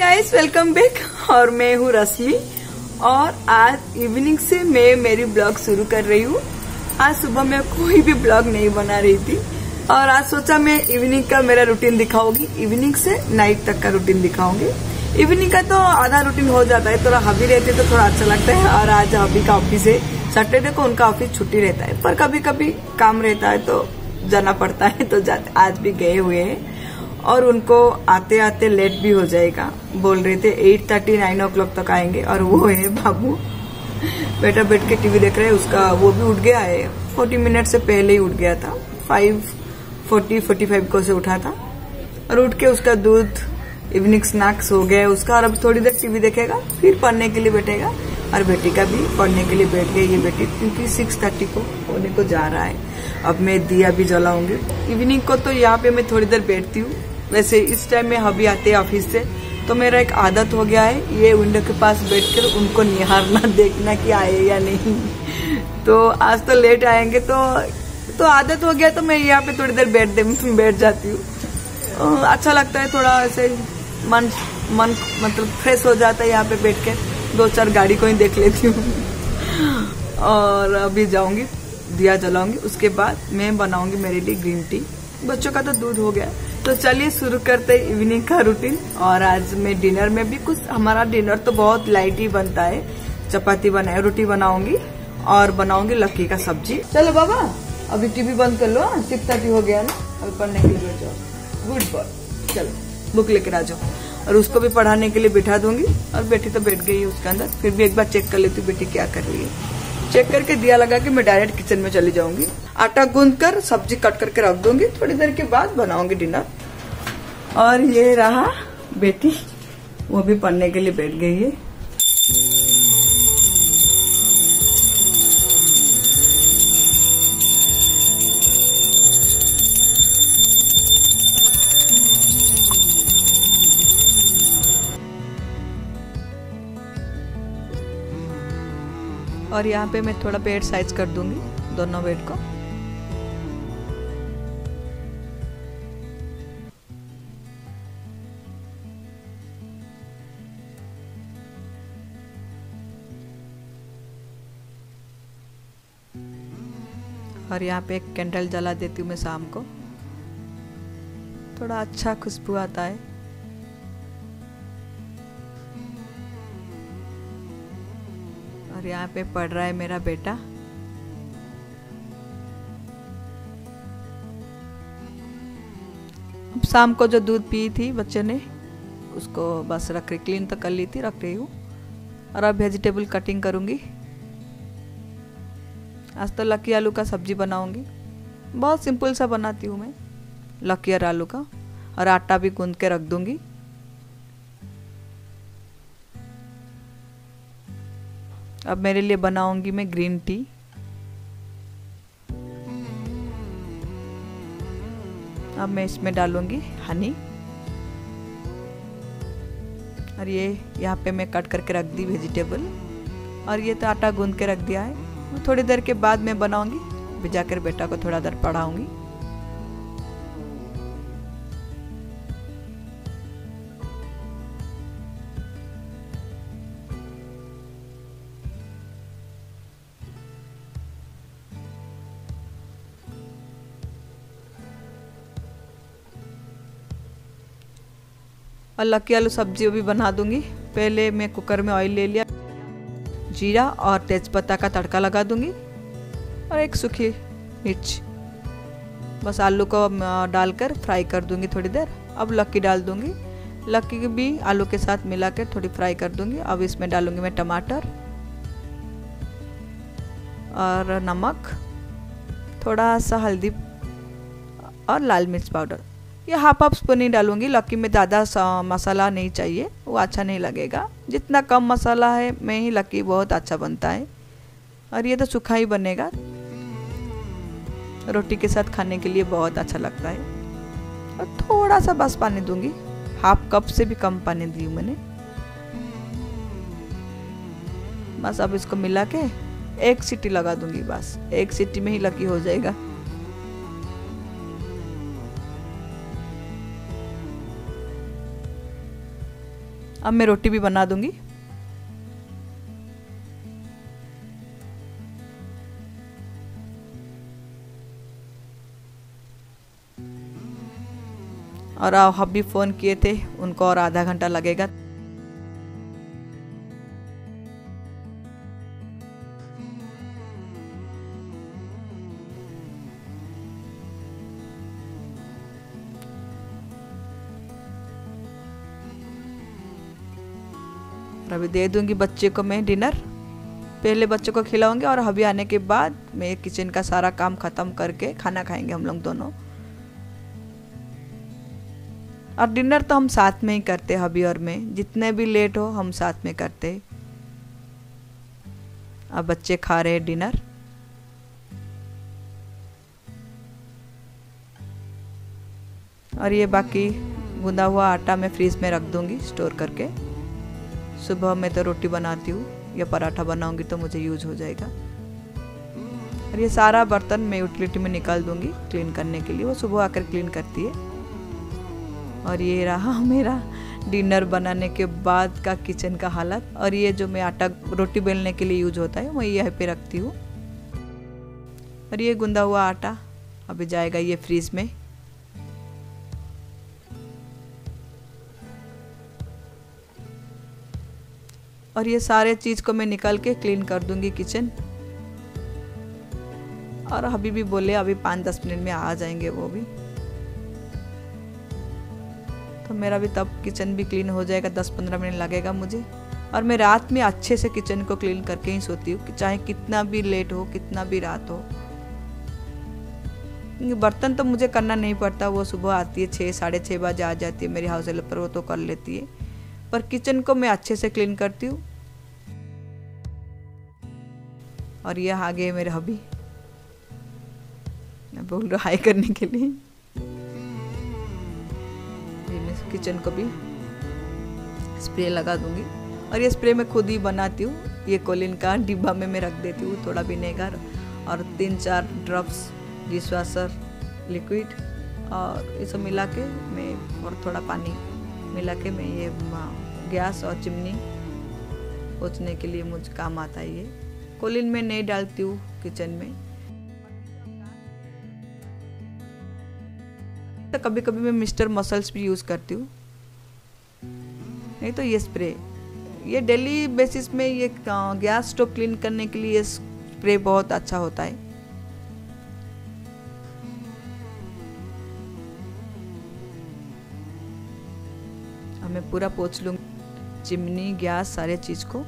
Guys welcome back और मैं हूँ रश्मि। और आज इवनिंग से मैं मेरी ब्लॉग शुरू कर रही हूँ। आज सुबह मैं कोई भी ब्लॉग नहीं बना रही थी। और आज सोचा मैं इवनिंग का मेरा रूटीन दिखाऊँगी। इवनिंग से नाइट तक का रूटीन दिखाऊँगी। इवनिंग का तो आधा रूटीन हो जाता है। थोड़ा हबी रहते तो थोड़ा अच्छा लगता है। और आज हबी का ऑफ़िस है। सैटरडे को उनका ऑफ़िस छुट्टी रहता है। पर कभी कभी काम रहता है तो जाना पड़ता है। तो आज भी गए हुए हैं। और उनको आते आते लेट भी हो जाएगा। बोल रहे थे eight thirty nine o'clock तक आएँगे। और वो है बाबू बेटा बैठ के टीवी देख रहे हैं, उसका वो भी उठ गया है। फोर्टी मिनट से पहले ही उठ गया था। फाइव फोर्टी फोर्टी फाइव को से उठा था। और उठ के उसका दूध इवनिंग स्नैक्स हो गया उसका और अब थोड़ी देर टीवी देखेगा, फिर पढ़ने के लिए बैठेगा। और बेटी का भी पढ़ने के लिए बैठ गई ये बेटी, क्योंकि सिक्स थर्टी को होने को जा रहा है। अब मैं दिया भी जलाऊँगी। इवनिंग को तो यहाँ पे मैं थोड़ी देर बैठती हूँ। वैसे इस टाइम में हबी आते हैं ऑफ़िस से तो मेरा एक आदत हो गया है, ये विंडो के पास बैठकर उनको निहारना, देखना कि आए या नहीं। तो आज तो लेट आएँगे तो तो आदत हो गया तो मैं यहाँ पे थोड़ी देर बैठ दे, बैठ जाती हूँ। अच्छा लगता है थोड़ा ऐसे, मन मन मतलब फ्रेश हो जाता है यहाँ पे बैठ के दो चार गाड़ी को ही देख लेती हूँ। और अभी जाऊँगी, दिया जलाऊँगी, उसके बाद मैं बनाऊँगी मेरे लिए ग्रीन टी बच्चों का तो दूध हो गया। तो चलिए शुरू करते हैं इवनिंग का रूटीन और आज मैं डिनर में भी कुछ, हमारा डिनर तो बहुत लाइट ही बनता है। चपाती बनाए रोटी बनाऊँगी और बनाऊँगी लक्की का सब्ज़ी। चलो बाबा, अभी टीवी बंद कर लो सिक्स थर्टी हो गया ना, अभी पढ़ने के लिए बैठ जाओ। गुड बॉय चलो बुक लेकर आ जाओ। और उसको भी पढ़ाने के लिए बिठा दूँगी। और बेटी तो बैठ गई उसके अंदर, फिर भी एक बार चेक कर लेती हूँ बेटी क्या कर रही है। चेक करके दिया लगा कि मैं डायरेक्ट किचन में चली जाऊँगी। आटा गूंद कर सब्ज़ी कट करके रख दूँगी। थोड़ी देर के बाद बनाऊँगी डिनर। और ये रहा बेटी, वो भी पढ़ने के लिए बैठ गई है। और यहाँ पे मैं थोड़ा पेड़ साइज़ कर दूँगी, दोनों बेड को। और यहाँ पे एक कैंडल जला देती हूँ मैं शाम को। थोड़ा अच्छा खुशबू आता है। और यहाँ पे पढ़ रहा है मेरा बेटा। अब शाम को जो दूध पी थी बच्चे ने, उसको बस रख रही क्लीन तो कर ली थी, रख रही हूँ। और अब वेजिटेबल कटिंग करूँगी। आज तो लकी आलू का सब्ज़ी बनाऊँगी। बहुत सिंपल सा बनाती हूँ मैं, लकी और आलू का। और आटा भी गूंद के रख दूँगी। अब मेरे लिए बनाऊँगी मैं ग्रीन टी। अब मैं इसमें डालूँगी हनी। और ये यहाँ पे मैं कट करके रख दी वेजिटेबल और ये तो आटा गूंद के रख दिया है। थोड़ी देर के बाद मैं बनाऊँगी। भिजा कर बेटा को थोड़ा देर पढ़ाऊँगी। और लकी आलू सब्ज़ी भी बना दूँगी। पहले मैं कुकर में ऑयल ले लिया, जीरा और तेज़पत्ता का तड़का लगा दूँगी और एक सूखी मिर्च। बस आलू को डालकर फ्राई कर दूँगी थोड़ी देर। अब लक्की डाल दूँगी। लक्की भी आलू के साथ मिला कर थोड़ी फ्राई कर दूँगी। अब इसमें डालूँगी मैं टमाटर और नमक, थोड़ा सा हल्दी और लाल मिर्च पाउडर। ये हाफ़ हाफ़ स्पून ही डालूँगी। लक्की में ज़्यादा मसाला नहीं चाहिए, वो अच्छा नहीं लगेगा। जितना कम मसाला है, मैं ही लक्की बहुत अच्छा बनता है। और ये तो सूखा ही बनेगा। रोटी के साथ खाने के लिए बहुत अच्छा लगता है। और थोड़ा सा बस पानी दूँगी। हाफ़ कप से भी कम पानी दी मैंने। बस अब इसको मिला के एक सीटी लगा दूँगी बस। एक सीटी में ही लकी हो जाएगा। अब मैं रोटी भी बना दूँगी। और हम भी फ़ोन किए थे, उनको और आधा घंटा लगेगा। अभी दे दूँगी बच्चे को मैं डिनर। पहले बच्चों को खिलाऊँगी और अभी आने के बाद मैं किचन का सारा काम ख़त्म करके खाना खाएँगे हम लोग दोनों। और डिनर तो हम साथ में ही करते हबी और मैं। जितने भी लेट हो, हम साथ में करते अब बच्चे खा रहे डिनर। और ये बाकी गूंदा हुआ आटा मैं फ्रीज में रख दूँगी स्टोर करके। सुबह मैं तो रोटी बनाती हूँ, या पराठा बनाऊँगी तो मुझे यूज़ हो जाएगा। और ये सारा बर्तन मैं यूटिलिटी में निकाल दूँगी क्लीन करने के लिए। वो सुबह आकर क्लीन करती है। और ये रहा मेरा डिनर बनाने के बाद का किचन का हालत। और ये जो मैं आटा रोटी बेलने के लिए यूज़ होता है मैं यहीं पे रखती हूँ। और ये गुंदा हुआ आटा, अभी जाएगा ये फ्रीज में। और ये सारे चीज़ को मैं निकाल के क्लीन कर दूँगी किचन और अभी भी बोले, अभी पाँच दस मिनट में आ जाएँगे वो भी। तो मेरा भी तब किचन भी क्लीन हो जाएगा, दस पंद्रह मिनट लगेगा मुझे। और मैं रात में अच्छे से किचन को क्लीन करके ही सोती हूँ चाहे कितना भी लेट हो, कितना भी रात हो। बर्तन तो मुझे करना नहीं पड़ता, वो सुबह आती है, छः, साढ़े छः बजे आ जाती है मेरी हाउस हेल्पर वो तो कर लेती है। पर किचन को मैं अच्छे से क्लीन करती हूँ। और यह आ गए मेरे हबी। मैं बोल रहा हाई करने के लिए। किचन को भी स्प्रे लगा दूँगी। और ये स्प्रे मैं खुद ही बनाती हूँ। ये कोलिन का डिब्बा में मैं रख देती हूँ, थोड़ा विनेगर और तीन चार ड्रॉप्स डिश वाशर लिक्विड और ये सब मिला के मैं और थोड़ा पानी मिला के मैं ये गैस और चिमनी पोछने के लिए मुझे काम आता है ये। कोलिन में नहीं डालती हूँ किचन में। तो कभी कभी मैं मिस्टर मसल्स भी यूज़ करती हूँ। नहीं तो ये स्प्रे, ये डेली बेसिस में ये गैस स्टोव क्लीन करने के लिए स्प्रे बहुत अच्छा होता है। पूरा पोछ लूँगी चिमनी गैस सारे चीज़ को।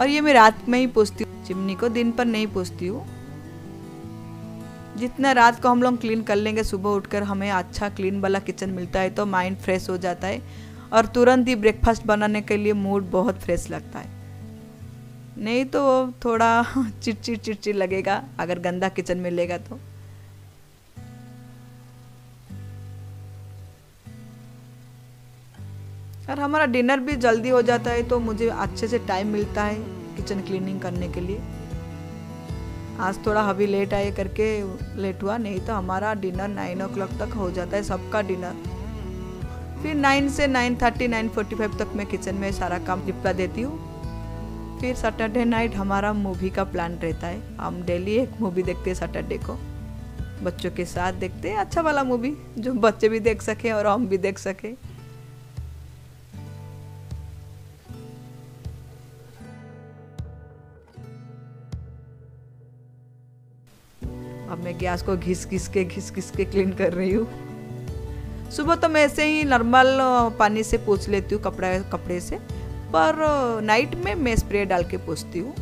और ये मैं रात में ही पोछती हूँ। चिमनी को दिन पर नहीं पोछती हूँ। जितना रात को हम लोग क्लीन कर लेंगे, सुबह उठकर हमें अच्छा क्लीन वाला किचन मिलता है तो माइंड फ्रेश हो जाता है। और तुरंत ही ब्रेकफास्ट बनाने के लिए मूड बहुत फ्रेश लगता है। नहीं तो थोड़ा चिड़चिड़ चिड़चिड़ लगेगा, अगर गंदा किचन मिलेगा तो। और हमारा डिनर भी जल्दी हो जाता है तो मुझे अच्छे से टाइम मिलता है किचन क्लीनिंग करने के लिए। आज थोड़ा अभी लेट आए करके लेट हुआ, नहीं तो हमारा डिनर नाइन ओ क्लॉक तक हो जाता है, सबका डिनर फिर नाइन से nine thirty nine forty five तक मैं किचन में सारा काम निपटा देती हूँ। फिर सैटरडे नाइट हमारा मूवी का प्लान रहता है। हम डेली एक मूवी देखते हैं सैटरडे को। बच्चों के साथ देखते हैं अच्छा वाला मूवी जो बच्चे भी देख सकें और हम भी देख सके। मैं गैस को घिस घिस के, घिस घिस के क्लीन कर रही हूँ। सुबह तो मैं ऐसे ही नॉर्मल पानी से पोछ लेती हूँ कपड़ा, कपड़े से, पर नाइट में मैं स्प्रे डाल के पोछती हूँ।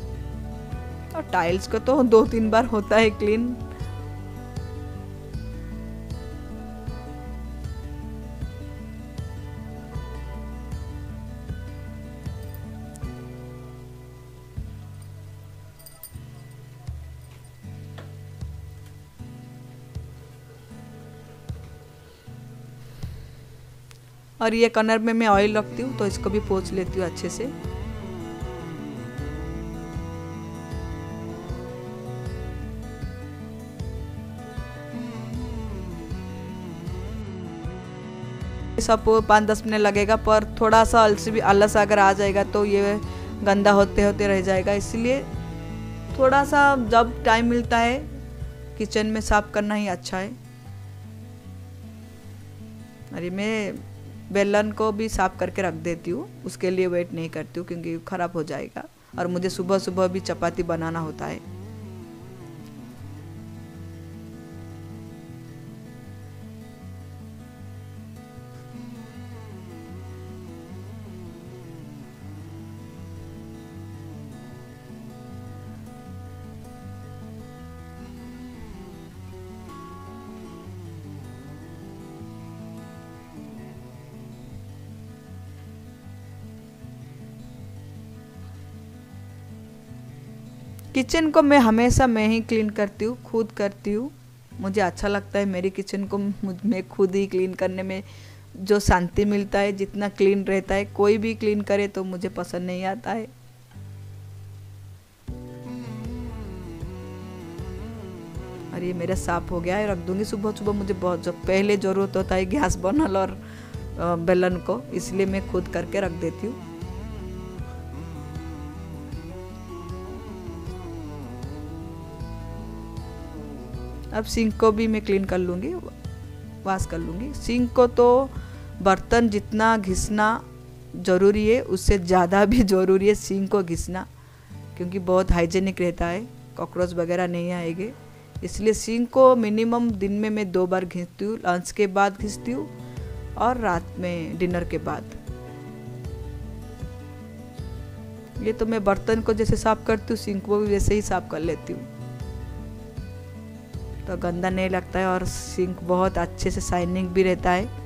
और टाइल्स का तो दो तीन बार होता है क्लीन और ये कनर में मैं ऑयल रखती हूँ तो इसको भी पोछ लेती हूँ अच्छे से। सब पाँच दस मिनट लगेगा, पर थोड़ा सा अलसी भी आलस अगर आ जाएगा तो ये गंदा होते होते रह जाएगा। इसलिए थोड़ा सा जब टाइम मिलता है किचन में साफ़ करना ही अच्छा है। अरे मैं बेलन को भी साफ़ करके रख देती हूँ। उसके लिए वेट नहीं करती हूँ क्योंकि ख़राब हो जाएगा। और मुझे सुबह सुबह भी चपाती बनाना होता है। किचन को मैं हमेशा मैं ही क्लीन करती हूँ, खुद करती हूँ। मुझे अच्छा लगता है मेरी किचन को मैं खुद ही क्लीन करने में जो शांति मिलता है, जितना क्लीन रहता है, कोई भी क्लीन करे तो मुझे पसंद नहीं आता है। और ये मेरा साफ़ हो गया है, रख दूँगी सुबह सुबह, मुझे बहुत जब पहले ज़रूरत होता है गैस बनल और बेलन को, इसलिए मैं खुद करके रख देती हूँ। अब सिंक को भी मैं क्लीन कर लूँगी वाश कर लूँगी। सिंक को तो बर्तन जितना घिसना ज़रूरी है, उससे ज़्यादा भी ज़रूरी है सिंक को घिसना, क्योंकि बहुत हाइजेनिक रहता है कॉकरोच वगैरह नहीं आएँगे। इसलिए सिंक को मिनिमम दिन में मैं दो बार घिसती हूँ लंच के बाद घिसती हूँ और रात में डिनर के बाद। ये तो मैं बर्तन को जैसे साफ़ करती हूँ, सिंक को भी वैसे ही साफ़ कर लेती हूँ। तो गंदा नहीं लगता है और सिंक बहुत अच्छे से शाइनिंग भी रहता है।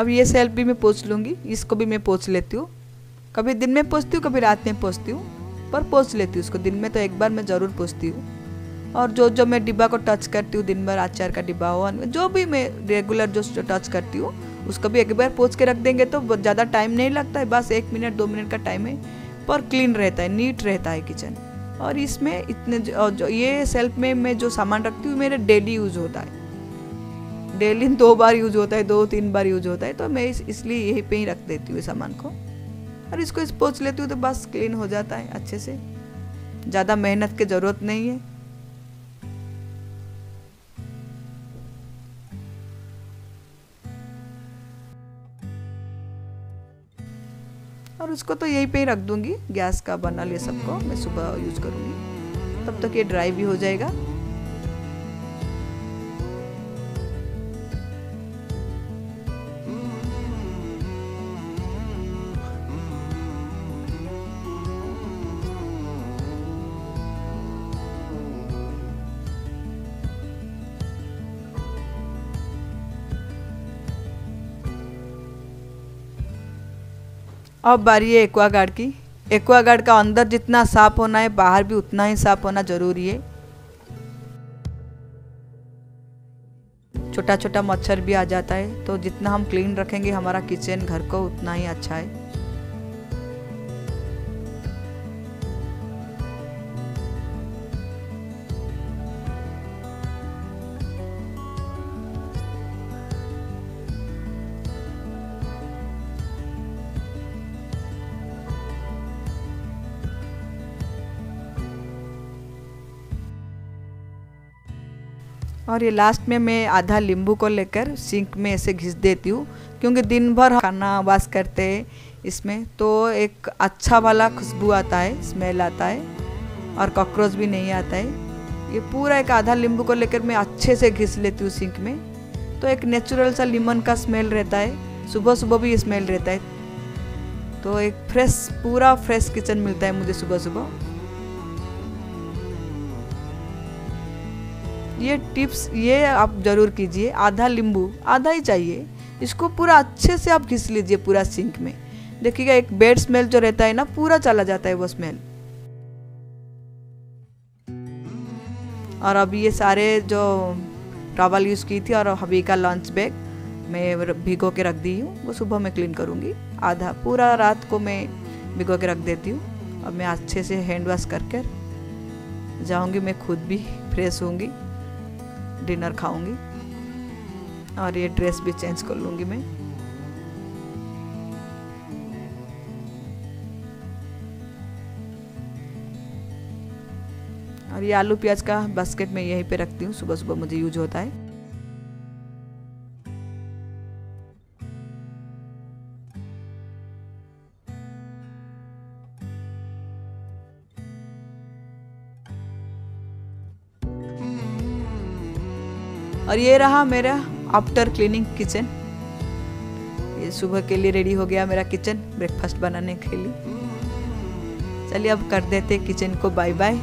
अब ये सेल्फ भी मैं पोछ लूँगी, इसको भी मैं पोछ लेती हूँ। कभी दिन में पोछती हूँ, कभी रात में पोछती हूँ, पर पोछ लेती हूँ उसको। दिन में तो एक बार मैं ज़रूर पोछती हूँ। और जो जो मैं डिब्बा को टच करती हूँ, दिन भर आचार का डिब्बा हो जो भी मैं रेगुलर जो टच करती हूँ, उसको भी एक बार पोछ के रख देंगे तो ज़्यादा टाइम नहीं लगता है, बस एक मिनट दो मिनट का टाइम है, पर क्लीन रहता है नीट रहता है किचन और इसमें इतने जो जो ये सेल्फ में मैं जो सामान रखती हूँ, मेरे डेली यूज़ होता है। डेली दो बार यूज़ होता है दो तीन बार यूज़ होता है तो मैं इस, इसलिए यहीं पे ही रख देती हूँ सामान को। और इसको इस पोच लेती हूँ तो बस क्लीन हो जाता है अच्छे से। ज़्यादा मेहनत की ज़रूरत नहीं है। और उसको तो यहीं पे ही रख दूँगी गैस का बना ले सबको मैं सुबह यूज़ करूँगी। तब तक ये ड्राई भी हो जाएगा। अब बारी है एक्वागार्ड की। एक्वागार्ड का अंदर जितना साफ़ होना है, बाहर भी उतना ही साफ़ होना ज़रूरी है। छोटा छोटा मच्छर भी आ जाता है तो जितना हम क्लीन रखेंगे, हमारा किचन घर को उतना ही अच्छा है। और ये लास्ट में मैं आधा नींबू को लेकर सिंक में ऐसे घिस देती हूँ, क्योंकि दिन भर खाना वाश करते हैं इसमें तो एक अच्छा वाला खुशबू आता है स्मेल आता है और कॉकरोच भी नहीं आता है। ये पूरा एक आधा नींबू को लेकर मैं अच्छे से घिस लेती हूँ सिंक में तो एक नेचुरल सा लीमन का स्मेल रहता है सुबह सुबह भी स्मेल रहता है। तो एक फ्रेश पूरा फ्रेश किचन मिलता है मुझे सुबह सुबह ये टिप्स ये आप ज़रूर कीजिए। आधा नींबू, आधा ही चाहिए। इसको पूरा अच्छे से आप घिस लीजिए पूरा सिंक में। देखिएगा, एक बेड स्मेल जो रहता है ना, पूरा चला जाता है वो स्मेल। और अब ये सारे जो टॉवल यूज़ की थी और हबी का लंच बैग मैं भिगो के रख दी हूँ। वो सुबह में क्लीन करूँगी। आधा, पूरा रात को मैं भिगो के रख देती हूँ। अब मैं अच्छे से हैंड वॉश कर कर जाऊँगी, मैं खुद भी फ्रेश होंगी। डिनर खाऊँगी। और ये ड्रेस भी चेंज कर लूँगी मैं। और ये आलू प्याज का बास्केट में यहीं पे रखती हूँ। सुबह सुबह मुझे यूज़ होता है। और ये रहा मेरा आफ्टर क्लीनिंग किचन ये सुबह के लिए रेडी हो गया मेरा किचन ब्रेकफास्ट बनाने के लिए. चलिए अब कर देते किचन को बाय बाय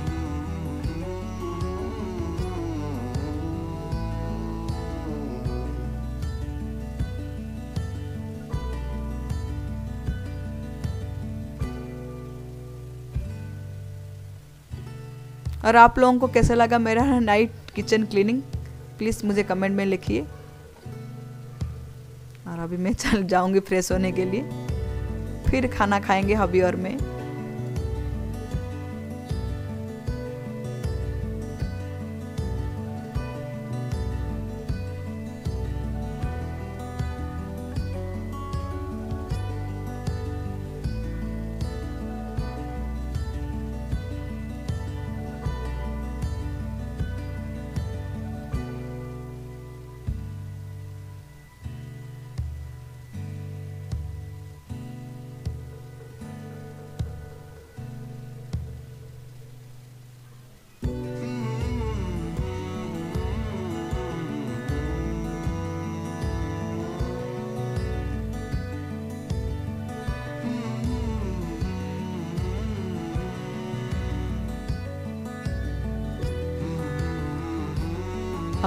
और आप लोगों को कैसा लगा मेरा नाइट किचन क्लीनिंग प्लीज़ मुझे कमेंट में लिखिए। और अभी मैं चल जाऊँगी फ्रेश होने के लिए। फिर खाना खाएँगे हबी और मैं।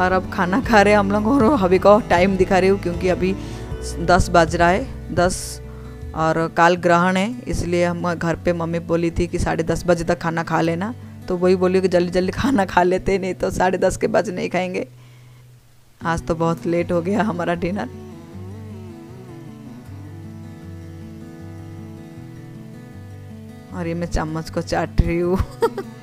और अब खाना खा रहे हैं हम लोग और अभी को टाइम दिखा रही हूँ क्योंकि अभी दस बज रहा है, दस और काल ग्रहण है, इसलिए हम घर पे मम्मी बोली थी कि साढ़े दस बजे तक खाना खा लेना। तो वही बोली कि जल्दी जल्दी खाना खा लेते, नहीं तो साढ़े दस के बाद नहीं खाएँगे। आज तो बहुत लेट हो गया हमारा डिनर और ये मैं चम्मच को चाट रही हूँ।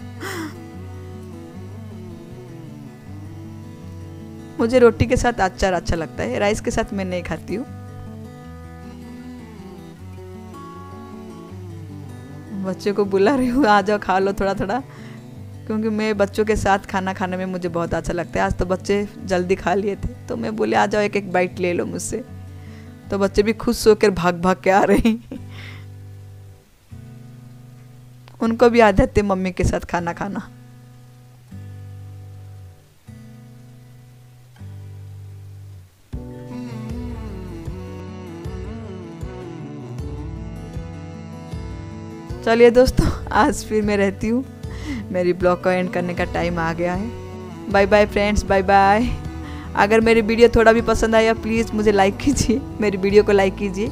मुझे रोटी के साथ अचार अच्छा लगता है, राइस के साथ मैं नहीं खाती हूँ। बच्चों को बुला रही हूँ, आ जाओ, खा लो थोड़ा थोड़ा क्योंकि मैं बच्चों के साथ खाना खाने में मुझे बहुत अच्छा लगता है। आज तो बच्चे जल्दी खा लिए थे तो मैं बोले, आ जाओ एक एक बाइट ले लो मुझसे। तो बच्चे भी खुश होकर भाग भाग के आ रहे हैं। उनको भी आदत है मम्मी के साथ खाना खाना। चलिए दोस्तों, आज फिर मैं रहती हूँ। मेरी ब्लॉग को एंड करने का टाइम आ गया है। Bye bye friends bye bye अगर मेरी वीडियो थोड़ा भी पसंद आया प्लीज़ मुझे लाइक कीजिए। मेरी वीडियो को लाइक कीजिए।